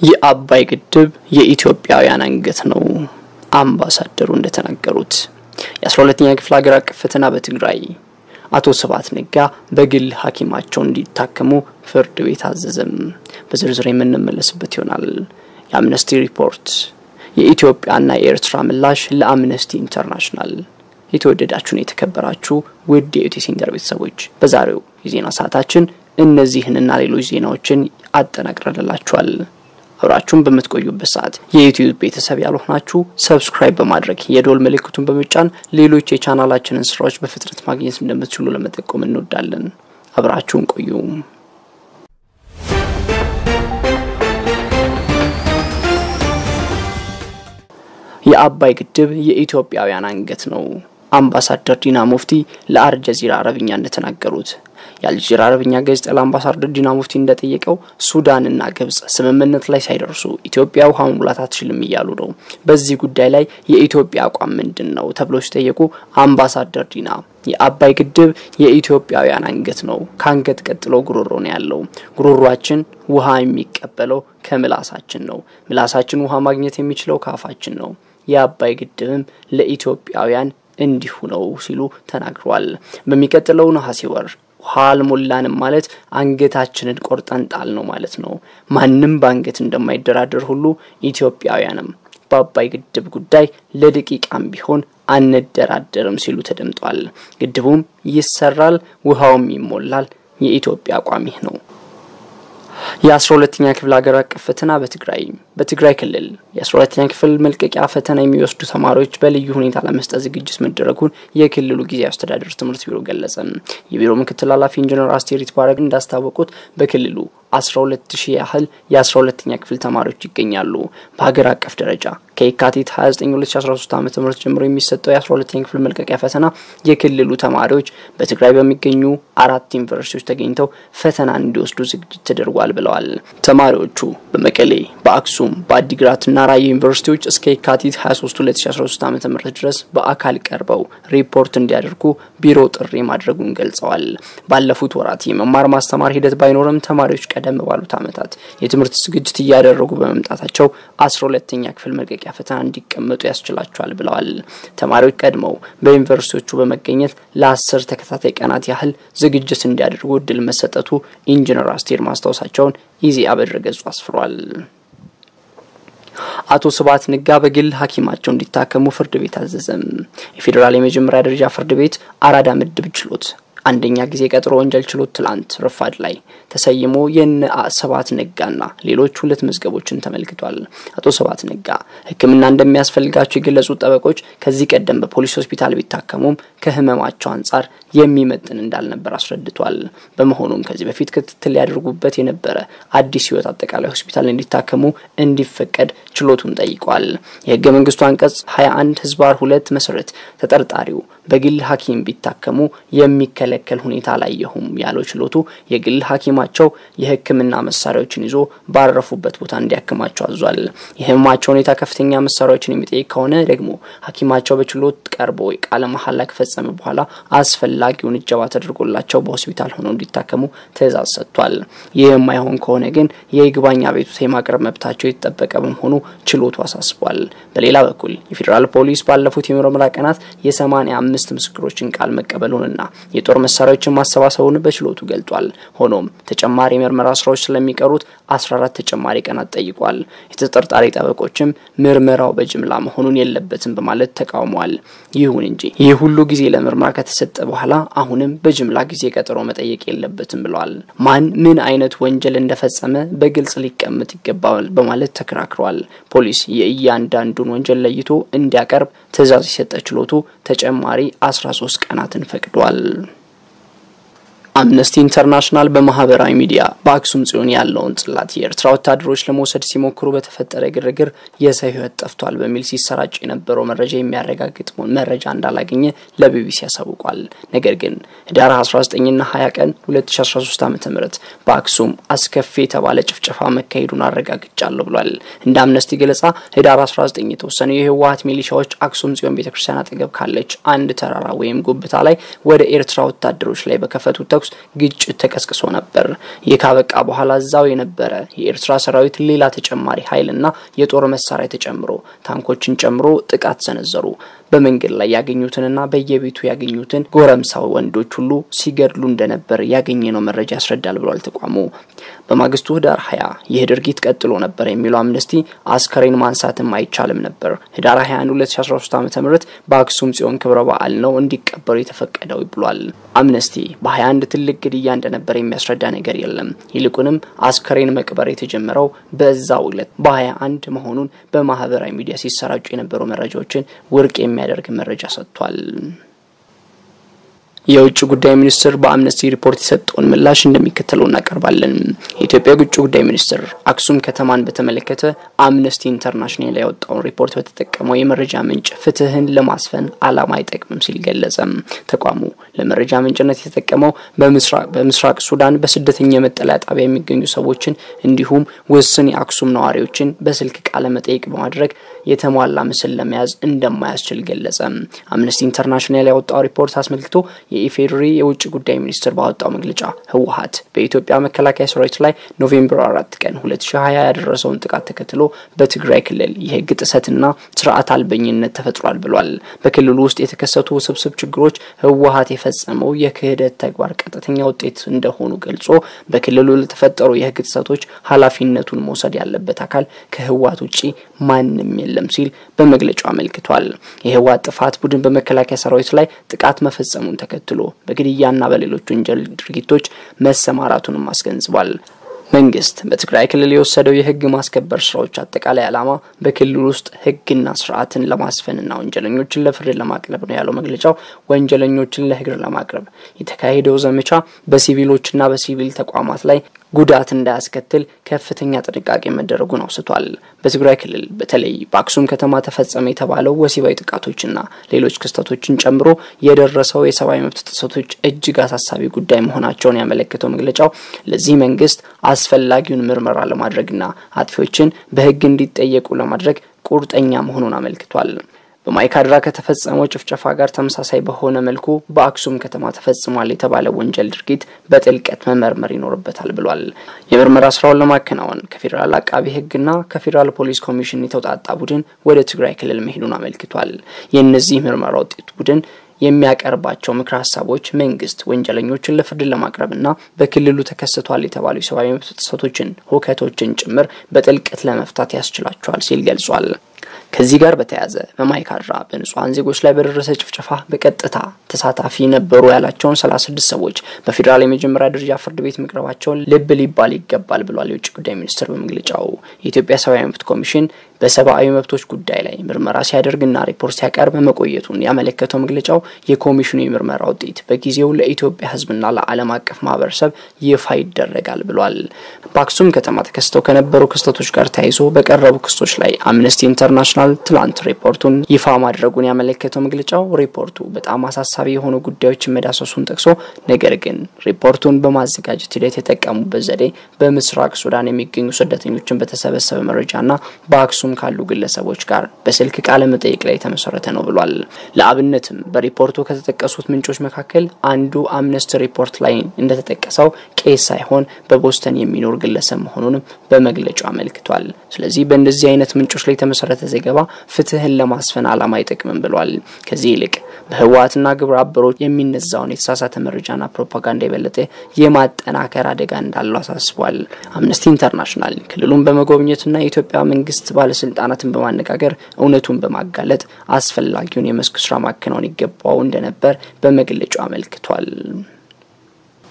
የአባይ ግድብ የኢትዮጵያውያን አንገት ነው። አምባሳደሩ እንደተናገሩት የአስራ ሁለተኛ ክፍል ሀገር አቀፍ ፈተና በትግራይ አቶ ስብሀት ነጋ በግል ሐኪማቸው እንዲታከሙ ፍርድ ቤት አዘዘም። በዝርዝር የምንመለስበት ይሆናል። የአምነስቲ ሪፖርት የኢትዮጵያና የኤርትራ ምላሽ ለአምነስቲ ኢንተርናሽናል። የተወደዳችሁን የተከበራችሁ ውድ የኢትዮ ሴንተር ቤተሰቦች በዛሬው የዜና ሰዓታችን እነዚህንና ሌሎች ዜናዎችን አጠናቅረንላችኋል። አብራችሁን በምትቆዩበት ሰዓት የዩቲዩብ ቤተሰብ ያልሆናችሁ subscribe በማድረግ የደወል ምልክቱን በመጫን ሌሎች የቻናላችንን ስራዎች በፍጥነት ማግኘት እንደምትችሉ ለመጠቆም እንወዳለን። አብራችሁን ቆዩ። የአባይ ግድብ የኢትዮጵያውያን አንገት ነው። አምባሳደር ዲና ሙፍቲ ለአልጀዚራ አረብኛ እንደተናገሩት የአልጀዚራ አረብኛ ጋዜጣ ለአምባሳደር ዲና ሙፍቲ እንደጠየቀው ሱዳንና ግብጽ ስምምነት ላይ ሳይደርሱ ኢትዮጵያ ውሃ መሙላት አትችልም እያሉ ነው። በዚህ ጉዳይ ላይ የኢትዮጵያ አቋም ምንድን ነው ተብለው ሲጠየቁ አምባሳደር ዲና የአባይ ግድብ የኢትዮጵያውያን አንገት ነው። ከአንገት ቀጥሎ ጉሮሮ ነው ያለው። ጉሮሯችን ውሃ የሚቀበለው ከምላሳችን ነው። ምላሳችን ውሃ ማግኘት የሚችለው ከአፋችን ነው። የአባይ ግድብም ለኢትዮጵያውያን እንዲሁ ነው ሲሉ ተናግረዋል። በሚቀጥለው ነሐሴ ወር አልሞላንም ማለት አንገታችንን ቆርጠን ጣል ነው ማለት ነው። ማንም በአንገት እንደማይደራደር ሁሉ ኢትዮጵያውያንም በአባይ ግድብ ጉዳይ ለደቂቃም ቢሆን አንደራደርም ሲሉ ተደምጧል። ግድቡም ይሰራል፣ ውሃውም ይሞላል። የኢትዮጵያ አቋም ይህ ነው። የአስራ ሁለተኛ ክፍል ሀገር አቀፍ ፈተና በትግራይ በትግራይ ክልል የአስራ ሁለተኛ ክፍል መልቀቂያ ፈተና የሚወስዱ ተማሪዎች በልዩ ሁኔታ ለመስጠት ዝግጅት መደረጉን የክልሉ ጊዜያዊ አስተዳደር ትምህርት ቢሮ ገለጸ። የቢሮ ምክትል ኃላፊ ኢንጂነር አስቴር ይትባረክ እንዳስታወቁት በክልሉ አስራ ሁለት ሺህ ያህል የአስራ ሁለተኛ ክፍል ተማሪዎች ይገኛሉ። በሀገር አቀፍ ደረጃ ከየካቲት 29 2013 ዓ ም ጀምሮ የሚሰጠው የአስራ ሁለተኛ ክፍል መልቀቂያ ፈተና የክልሉ ተማሪዎች በትግራይ በሚገኙ አራት ዩኒቨርሲቲዎች ተገኝተው ፈተና እንዲወስዱ ዝግጅት ተደርጓል ብለዋል። ተማሪዎቹ በመቀሌ፣ በአክሱም፣ በአዲግራትና ራያ ዩኒቨርሲቲዎች እስከ የካቲት 23 2013 ዓ ም ድረስ በአካል ቀርበው ሪፖርት እንዲያደርጉ ቢሮ ጥሪ ማድረጉን ገልጸዋል። ባለፉት ወራት የመማር ማስተማር ሂደት ባይኖርም ተማሪዎች ቀደም ባሉት ዓመታት የትምህርት ዝግጅት እያደረጉ በመምጣታቸው አስራ ሁለተኛ ክፍል መልቀቂያ ፈተና እንዲቀመጡ ያስችላቸዋል ብለዋል። ተማሪዎች ቀድመው በዩኒቨርሲቲዎቹ በመገኘት ለአስር ተከታታይ ቀናት ያህል ዝግጅት እንዲያደርጉ እድል መሰጠቱ ኢንጂነር አስቴር ማስታወሳቸውን ኢዜአ በድረገጹ አስፍሯል። አቶ ስብሀት ነጋ በግል ሐኪማቸው እንዲታከሙ ፍርድ ቤት አዘዘም። የፌዴራል የመጀመሪያ ደረጃ ፍርድ ቤት አራዳ ምድብ ችሎት አንደኛ ጊዜ ቀጠሮ ወንጀል ችሎት ትላንት ረፋድ ላይ ተሰይሞ የነ ስብሀት ነጋና ሌሎች ሁለት መዝገቦችን ተመልክቷል። አቶ ስብሀት ነጋ ሕክምና እንደሚያስፈልጋቸው የገለጹት ጠበቆች ከዚህ ቀደም በፖሊስ ሆስፒታል ቢታከሙም ከህመማቸው አንጻር የሚመጥን እንዳልነበር አስረድቷል። በመሆኑም ከዚህ በፊት ክትትል ያደርጉበት የነበረ አዲስ ህይወት አጠቃላይ ሆስፒታል እንዲታከሙ እንዲፈቀድ ችሎቱን ጠይቋል። የህገ መንግስቱ አንቀጽ 21 ህዝባር ሁለት መሰረት ተጠርጣሪው በግል ሐኪም ቢታከሙ የሚከለከል ሁኔታ አላየሁም ያለው ችሎቱ የግል ሐኪማቸው የሕክምና መሳሪያዎችን ይዞ ባረፉበት ቦታ እንዲያክማቸው አዟል። የህመማቸው ሁኔታ ከፍተኛ መሳሪያዎችን የሚጠይቅ ከሆነ ደግሞ ሐኪማቸው በችሎት ቀርቦ ቃለ መሐላ ከፈጸመ በኋላ አስፈላጊውን እጀባ ተደርጎላቸው በሆስፒታል ሆነው እንዲታከሙ ትዕዛዝ ሰጥቷል። ይህ የማይሆን ከሆነ ግን የይግባኝ አቤቱታ የማቅረብ መብታቸው የተጠበቀ በመሆኑ ችሎቱ አሳስቧል። በሌላ በኩል የፌዴራል ፖሊስ ባለፉት የምርመራ ቀናት የ85 የአምስት ምስክሮችን ቃል መቀበሉንና የጦር መሳሪያዎችን ማሰባሰቡን በችሎቱ ገልጧል። ሆኖም ተጨማሪ የምርመራ ስራዎች ስለሚቀሩት 14 ተጨማሪ ቀናት ጠይቋል። የተጠርጣሪ ጠበቆችም ምርመራው በጅምላ መሆኑን የለበትም በማለት ተቃውመዋል። ይሁን እንጂ ይህ ሁሉ ጊዜ ለምርመራ ከተሰጠ በኋላ አሁንም በጅምላ ጊዜ ቀጠሮ መጠየቅ የለበትም ብለዋል። ማን ምን አይነት ወንጀል እንደፈጸመ በግልጽ ሊቀመጥ ይገባል በማለት ተከራክሯል። ፖሊስ የእያንዳንዱን ወንጀል ለይቶ እንዲያቀርብ ትዕዛዝ የሰጠ ችሎቱ ተጨማሪ አስራ ሶስት ቀናትን ፈቅዷል። አምነስቲ ኢንተርናሽናል በማህበራዊ ሚዲያ በአክሱም ጽዮን ያለውን ጽላት የኤርትራ ወታደሮች ለመውሰድ ሲሞክሩ በተፈጠረ ግርግር የሰው ሕይወት ጠፍቷል በሚል ሲሰራጭ የነበረው መረጃ የሚያረጋግጥ መረጃ እንዳላገኘ ለቢቢሲ አሳውቋል። ነገር ግን ህዳር 19ና 20 ቀን 2013 ዓ ም በአክሱም አስከፊ የተባለ ጭፍጨፋ መካሄዱን አረጋግጫለሁ ብሏል። እንደ አምነስቲ ገለጻ ህዳር 19 የተወሰኑ የህወሀት ሚሊሻዎች አክሱም ጽዮን ቤተክርስቲያን አጠገብ ካለች አንድ ተራራ ወይም ጉብታ ላይ ወደ ኤርትራ ወታደሮች ላይ በከፈቱት ተኩስ ግጭት ተቀስቅሶ ነበር። ይህ ካበቃ በኋላ እዛው የነበረ የኤርትራ ሰራዊት ሌላ ተጨማሪ ኃይልና የጦር መሳሪያ ተጨምሮ ታንኮችን ጨምሮ ጥቃት ሰነዘሩ። በመንገድ ላይ ያገኙትንና በየቤቱ ያገኙትን ጎረምሳ ወንዶች ሁሉ ሲገድሉ እንደነበር ያገኘነው መረጃ ያስረዳል ብሏል ተቋሙ። በማግስቱ ህዳር 20 ይህ ድርጊት ቀጥሎ ነበር የሚለው አምነስቲ አስከሬን ማንሳትም አይቻልም ነበር። ህዳር 21 2013 ዓ ም በአክሱም ጽዮን ክብረ በዓል ነው እንዲቀበሩ የተፈቀደው ብሏል። አምነስቲ በ21 ትልቅ ግድያ እንደነበር የሚያስረዳ ነገር የለም። ይልቁንም አስከሬን መቅበር የተጀመረው በዛው ዕለት በ21 መሆኑን በማህበራዊ ሚዲያ ሲሰራጩ የነበሩ መረጃዎችን ውድቅ የሚያደርግ መረጃ ሰጥቷል። የውጭ ጉዳይ ሚኒስትር በአምነስቲ ሪፖርት የሰጠውን ምላሽ እንደሚከተለው እናቀርባለን። የኢትዮጵያ ውጭ ጉዳይ ሚኒስትር አክሱም ከተማን በተመለከተ አምነስቲ ኢንተርናሽናል ያወጣውን ሪፖርት በተጠቀመው የመረጃ ምንጭ ፍትህን ለማስፈን ዓላማ አይጠቅምም ሲል ገለጸ። ተቋሙ ለመረጃ ምንጭነት የተጠቀመው በምስራቅ ሱዳን በስደተኛ መጠለያ ጣቢያ የሚገኙ ሰዎችን እንዲሁም ውስን የአክሱም ነዋሪዎችን በስልክ ቃለ መጠይቅ በማድረግ የተሟላ ምስል ለመያዝ እንደማያስችል ገለጸ። አምነስቲ ኢንተርናሽናል ያወጣው ሪፖርት አስመልክቶ የኢፌዴሪ የውጭ ጉዳይ ሚኒስትር ባወጣው መግለጫ ህወሀት በኢትዮጵያ መከላከያ ሰራዊት ላይ November አራት ቀን 2020 ያደረሰውን ጥቃት ተከትሎ በትግራይ ክልል የህግ ጥሰትና ስርዓት አልበኝነት ተፈጥሯል ብሏል። በክልሉ ውስጥ የተከሰቱ ውስብስብ ችግሮች ህወሀት የፈጸመው የክህደት ተግባር ቀጥተኛ ውጤት እንደሆኑ ገልጾ በክልሉ ለተፈጠሩ የህግ ጥሰቶች ኃላፊነቱን መውሰድ ያለበት አካል ከህወሀት ውጭ ማንም የለም ሲል በመግለጫው አመልክቷል። የህወሀት ጥፋት ቡድን በመከላከያ ሰራዊት ላይ ጥቃት መፈጸሙን ተከትሎ በግድያና በሌሎች ወንጀል ድርጊቶች መሰማራቱንም አስገንዝቧል። መንግስት በትግራይ ክልል የወሰደው የህግ ማስከበር ስራዎች አጠቃላይ ዓላማ በክልል ውስጥ ህግና ስርዓትን ለማስፈንና ወንጀለኞችን ለፍርድ ለማቅረብ ነው ያለው መግለጫው። ወንጀለኞችን ለህግ ለማቅረብ የተካሄደው ዘመቻ በሲቪሎችና በሲቪል ተቋማት ላይ ጉዳት እንዳያስከትል ከፍተኛ ጥንቃቄ መደረጉን አውስቷል። በትግራይ ክልል በተለይ በአክሱም ከተማ ተፈጸመ የተባለው ወሲባዊ ጥቃቶችና ሌሎች ክስተቶችን ጨምሮ የደረሰው የሰብአዊ መብት ጥሰቶች እጅግ አሳሳቢ ጉዳይ መሆናቸውን ያመለከተው መግለጫው ለዚህ መንግስት አስፈላጊውን ምርመራ ለማድረግና አጥፊዎችን በህግ እንዲጠየቁ ለማድረግ ቁርጠኛ መሆኑን አመልክቷል። በማይካድራ ከተፈጸመው ጭፍጨፋ ጋር ተመሳሳይ በሆነ መልኩ በአክሱም ከተማ ተፈጽሟል የተባለ ወንጀል ድርጊት በጥልቀት መመርመር ይኖርበታል ብሏል። የምርመራ ስራውን ለማከናወን ከፌዴራል አቃቢ ህግና ከፌዴራል ፖሊስ ኮሚሽን የተውጣጣ ቡድን ወደ ትግራይ ክልል መሄዱን አመልክቷል። የእነዚህ ምርመራ ውጤት ቡድን የሚያቀርባቸው ምክረ ሀሳቦች መንግስት ወንጀለኞችን ለፍርድ ለማቅረብና በክልሉ ተከስቷል የተባሉ የሰብአዊ መብት ጥሰቶችን፣ ሁከቶችን ጭምር በጥልቀት ለመፍታት ያስችላቸዋል ሲል ገልጿል። ከዚህ ጋር በተያያዘ በማይካድራ በንጹሐን ዜጎች ላይ በደረሰ ጭፍጨፋ በቀጥታ ተሳታፊ ነበሩ ያላቸውን 36 ሰዎች በፌዴራል የመጀመሪያ ደረጃ ፍርድ ቤት መቅረባቸውን ልብ ሊባል ይገባል ብሏል የውጭ ጉዳይ ሚኒስትር በመግለጫው። የኢትዮጵያ ሰብአዊ መብት ኮሚሽን በሰብአዊ መብቶች ጉዳይ ላይ ምርመራ ሲያደርግና ሪፖርት ሲያቀርብ መቆየቱን ያመለከተው መግለጫው የኮሚሽኑ የምርመራ ውጤት በጊዜው ለኢትዮጵያ ሕዝብና ለዓለም አቀፍ ማህበረሰብ ይፋ ይደረጋል ብሏል። በአክሱም ከተማ ተከስተው ከነበሩ ክስተቶች ጋር ተያይዞ በቀረቡ ክሶች ላይ አምነስቲ ኢንተርናሽናል ትላንት ሪፖርቱን ይፋ ማድረጉን ያመለከተው መግለጫው ሪፖርቱ በጣም አሳሳቢ የሆኑ ጉዳዮችን መዳሰሱን ጠቅሶ ነገር ግን ሪፖርቱን በማዘጋጀት ሂደት የተጠቀሙበት ዘዴ በምስራቅ ሱዳን የሚገኙ ስደተኞችን በተሰበሰበ መረጃና በአክሱም ካሉ ግለሰቦች ጋር በስልክ ቃለ መጠይቅ ላይ የተመሰረተ ነው ብሏል። ለአብነትም በሪፖርቱ ከተጠቀሱት ምንጮች መካከል አንዱ አምነስቲ ሪፖርት ላይ እንደተጠቀሰው ቄስ ሳይሆን በቦስተን የሚኖር ግለሰብ መሆኑንም በመግለጫው አመልክቷል። ስለዚህ በእንደዚህ አይነት ምንጮች ላይ የተመሰረተ ዘገባ ፍትህን ለማስፈን ዓላማ አይጠቅምም ብሏል። ከዚህ ይልቅ በህወሓትና ግብረ አበሮች የሚነዛውን የተሳሳተ መረጃና ፕሮፓጋንዳ የበለጠ የማጠናከር አደጋ እንዳለው አሳስቧል። አምነስቲ ኢንተርናሽናል ክልሉን በመጎብኘትና የኢትዮጵያ መንግስት ባለስልጣናትን በማነጋገር እውነቱን በማጋለጥ አስፈላጊውን የመስክ ስራ ማከናወን ይገባው እንደነበር በመግለጫው አመልክቷል።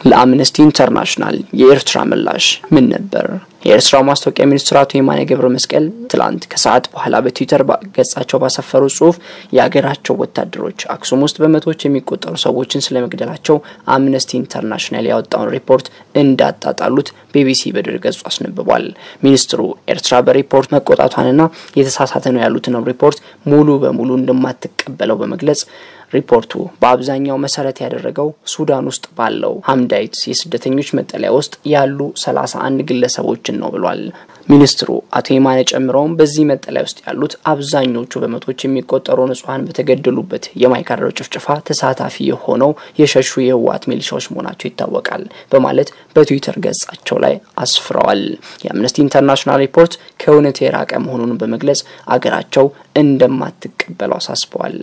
ለአምነስቲ ኢንተርናሽናል የኤርትራ ምላሽ ምን ነበር? የኤርትራው ማስታወቂያ ሚኒስትር አቶ የማነ ገብረ መስቀል ትላንት ከሰዓት በኋላ በትዊተር ገጻቸው ባሰፈሩ ጽሁፍ የሀገራቸው ወታደሮች አክሱም ውስጥ በመቶዎች የሚቆጠሩ ሰዎችን ስለመግደላቸው አምነስቲ ኢንተርናሽናል ያወጣውን ሪፖርት እንዳጣጣሉት ቢቢሲ በድረ ገጹ አስነብቧል። ሚኒስትሩ ኤርትራ በሪፖርት መቆጣቷንና የተሳሳተ ነው ያሉትን ሪፖርት ሙሉ በሙሉ እንደማትቀበለው በመግለጽ ሪፖርቱ በአብዛኛው መሰረት ያደረገው ሱዳን ውስጥ ባለው ሀምዳይት የስደተኞች መጠለያ ውስጥ ያሉ ሰላሳ አንድ ግለሰቦችን ነው ብሏል። ሚኒስትሩ አቶ የማነ ጨምረውም በዚህ መጠለያ ውስጥ ያሉት አብዛኞቹ በመቶዎች የሚቆጠሩ ንጹሐን በተገደሉበት የማይካድራው ጭፍጨፋ ተሳታፊ የሆነው የሸሹ የህወሓት ሚሊሻዎች መሆናቸው ይታወቃል በማለት በትዊተር ገጻቸው ላይ አስፍረዋል። የአምነስቲ ኢንተርናሽናል ሪፖርት ከእውነት የራቀ መሆኑን በመግለጽ አገራቸው እንደማትቀበለው አሳስበዋል።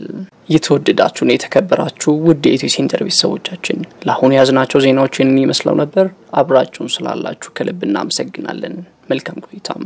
የተወደዳችሁን የተከበራችሁ ውድ የኢትዮ ሴንተር ቤተሰቦቻችን ለአሁኑ የያዝናቸው ዜናዎች ይህንን ይመስለው ነበር። አብራችሁን ስላላችሁ ከልብ እናመሰግናለን። መልካም ቆይታም